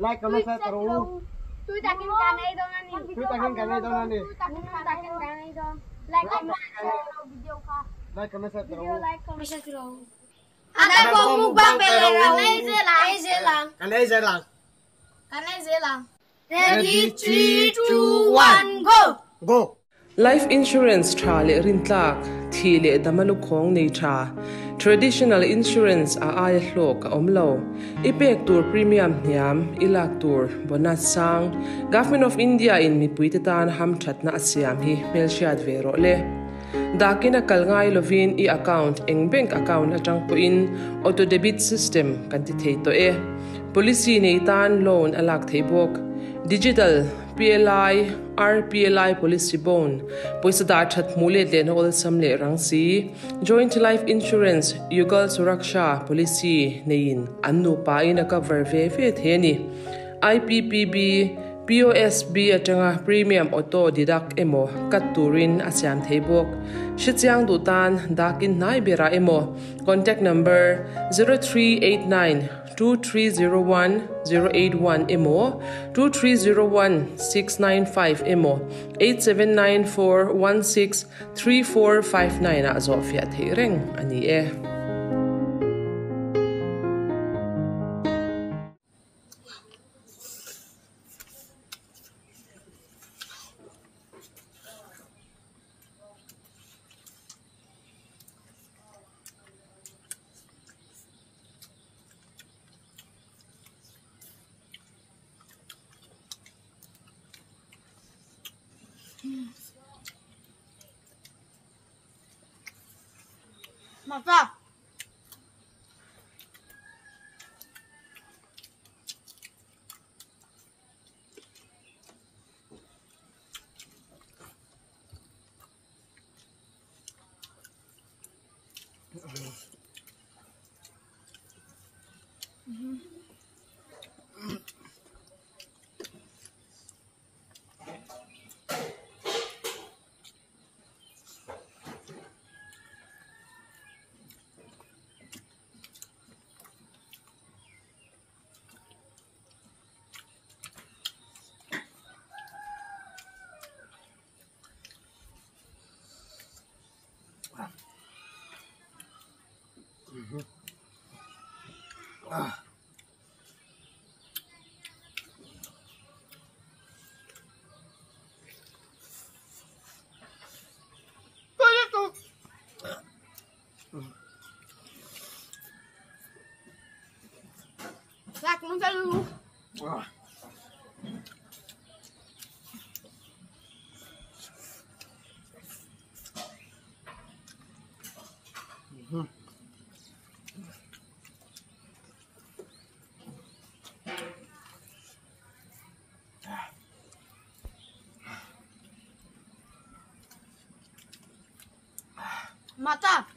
like comment share karo Tui takin kan nei do na ni. Tui takin kan nei do na ni. Tui takin takin kan nei do. Like comment video ka. like comment share Video karo like comment share karo. Ana ko mukbang pe la kan nei je la. Nei je la. kan ai zai lang. Ready 3 2 1 go. go Life insurance tra le rintlak thi le damalu khong nei tra traditional insurance a ai hlok a omlo ipek tur premium niam ilak tur bonus sang. Government of india in mi puitetan ham thatna asiam hi melchiat vero le. Dakina kalngai lovin i account eng bank account atang po in. Auto debit system kan ti to e. Policy nei tan loan alak thei digital PLI RPLI policy bone poisa dar that mule den ol samle rangsi joint life insurance yugal suraksha policy nein annu pa in a cover ve ve theni IPPB POSB atanga premium auto deduct emo kat turin asyam theibok Shitsiang Dutan Dakin Nai Emo. Contact number 0389 2301 081 Imo, 2301 695 Imo, 8794 163459 Azofia Tering. Ani. 嗯，马上。vontade Lulu. Ah. Matar?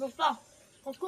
Bouge pas. Tu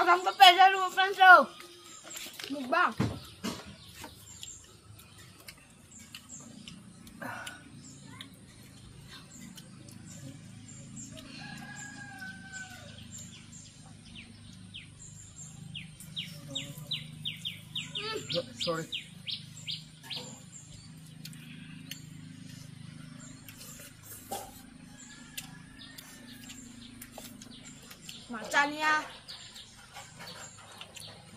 Abang pepeda dulu Franso. Mukbang. Sorry. Matanya.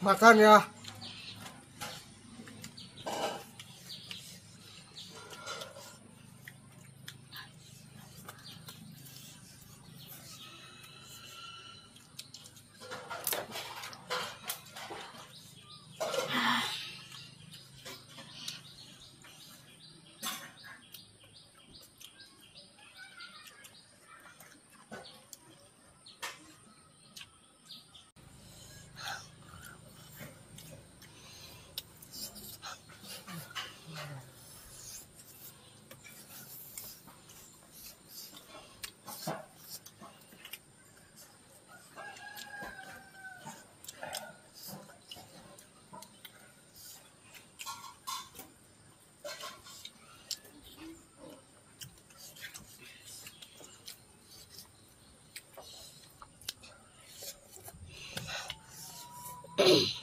またね。Oh.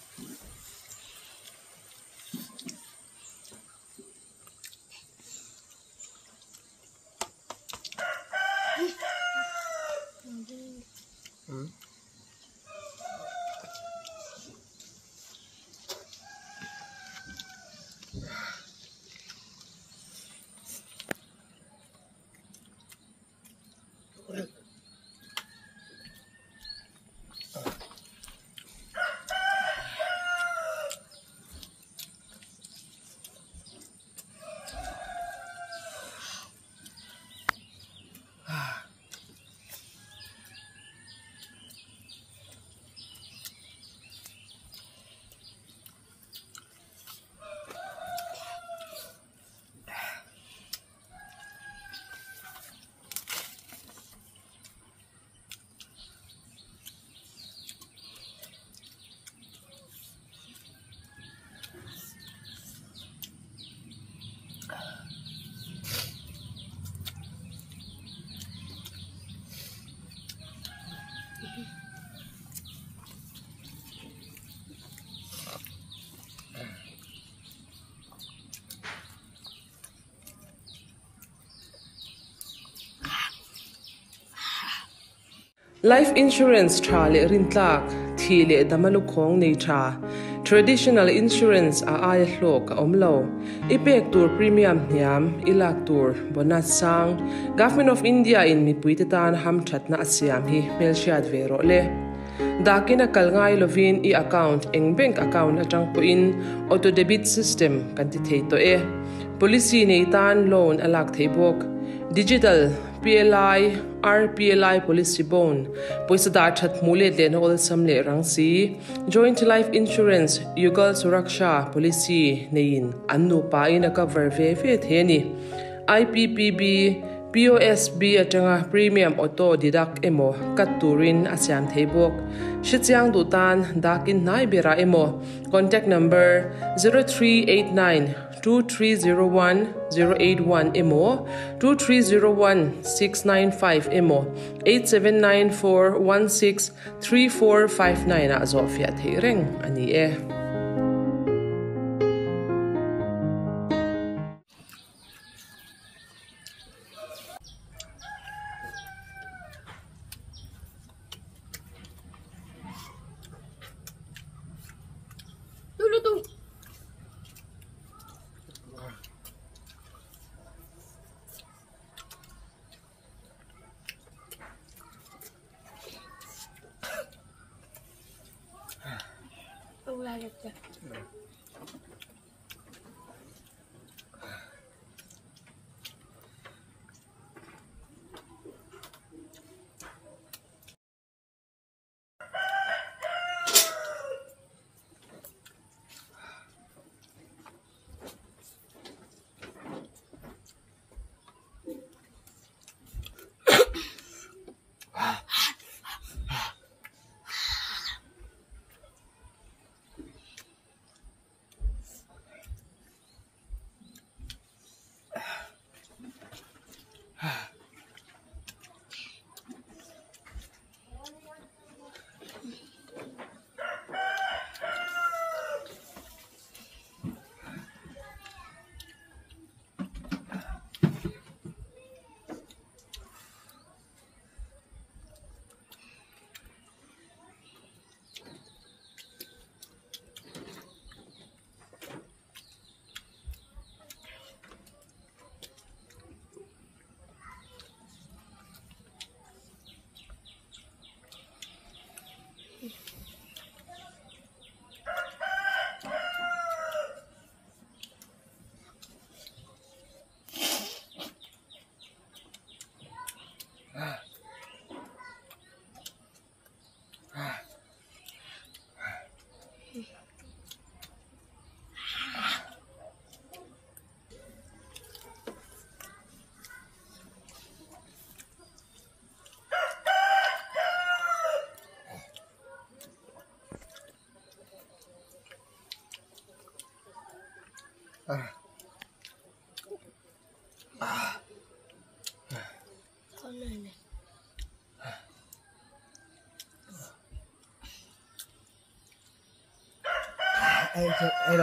Life insurance tra le rin tlak thi le damalu khong nei tra traditional insurance a ai hlok a omlo. Ipek tur premium hniam ilak tur bonus sang. Government of india in mi puite tan ham thatna asiam hi melchiat vero le. Dakina kalngai lovin i account eng bank account atang po in auto debit system kan ti thei to e. Policy nei tan loan alak thei bok. Digital PLI RPLI policy bone poisa da that mule le no ol anh si, joint life insurance yugal suraksha policy nein. Annu pa in a cover ve ve theni IPPB POSB atanga premium auto deduct emo. Katurin asyam theibok shichiang dutan dakin nai bera emo. Contact number 0389 2301081 Imo, 2301695 Imo, 8794163459 Azofia Zofia Teiring, ani e. 啊好累呢哎哎这哎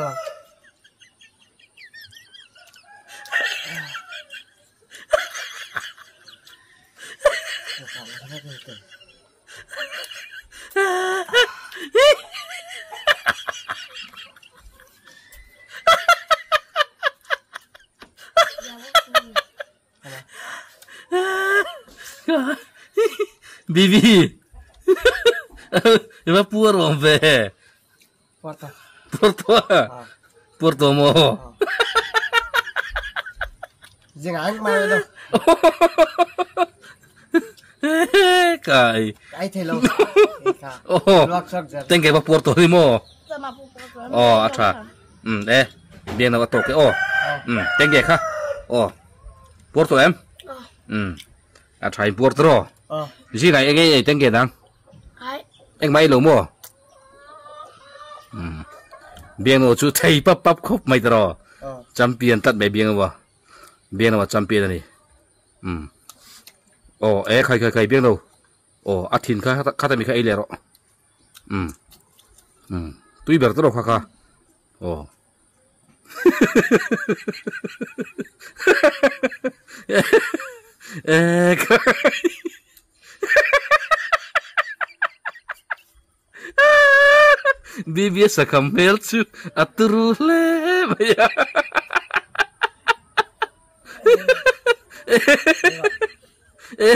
Bibi. Eba puar rompe. Porto. Porto. Porto mo. Jangan mai đâu. Kai. Kai thế lâu. Oh. Tên cái bà Porto đi mo. Oh, à chà. Ừ, đây. Biên nó có tổ cái ô. Ừ, tên cái khác. Ô. Porto em. Ừ. Hmm. Atra Porto ro. Ờ. Ji ngai enge tengke dang. Đấy. Anh mai lo mo. Hmm. Biang no chu thei pap pap khop mai tro. Ờ. champion tat be biang wa biang wa champion ani um oh e khai khai khai biang đâu oh athin kha kha ta mi kha ile ro um um tui ber to kha kha oh e khai Bibi sa kamel chu aturu le maya. Đi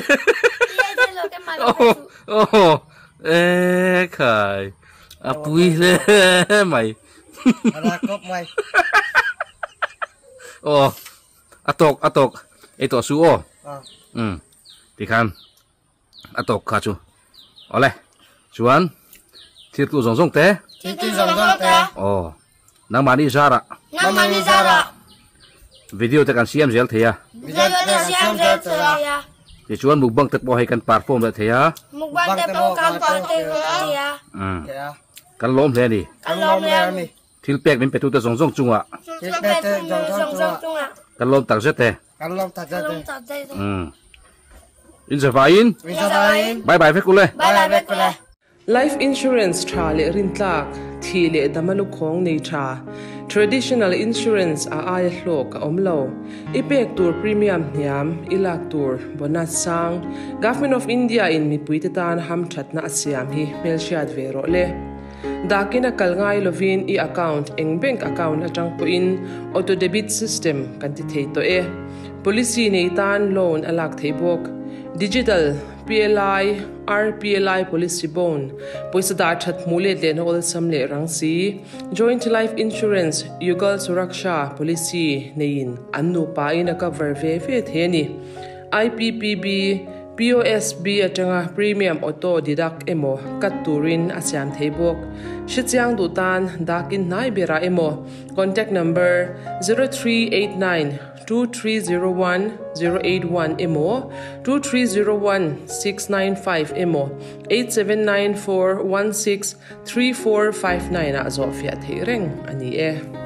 đây là cái mặt Oh, oh, e kai. Apui le mày. Ada kop mày. Oh, atok atok. Ito su o. Di kan. Atok ka chu. Ole. Chuan. Thir tu zong zong te. Thì tí dòng dòng té. Oh. Nang mani zara. Năm mà đi ra rồi. Video te kan siam zel theya. Xem xem xem xem xem. Ti chuan mukbang tek bo hai kan perform le theya. Một quan tế bao cam bao tế rồi à. Hmm. Kaya. Kan lom le ni. Kan lom lên. ni. thil pek min petu te zong zong chunga Chúng ta phải dùng dùng dùng chung à. kan lom tak zete Kan long ta Dùng jate. tập đây thôi. in se va in Wi sa bain. bye bye fe kule Bye bye bye. Life insurance tra le rin tlak thi le damalu khong nei tra traditional insurance a ai hlok a omlo ipek tur premium niam ilak tur bonus sang. Government of india in mi puite tan ham thatna asiam hi melshiat vero le dakina kalngai lovin i account eng bank account atang po in. Auto debit system kan ti thei to e. Policy nei tan loan alak thei bok digital PLI RPLI policy bone poisa da that mule le no ol samle rang si. Joint life insurance yugal suraksha policy nein. Annu pa in ina ka ve fe theni IPPB POSB atanga premium auto deduct emo. Kat turin asyam theibok Shichiang Dutan Dakin Nai Emo. Contact number 0389 2301 081 Imo, 2301 695 Imo, 8794 16 3459 Azofia Teiring. Ani eh.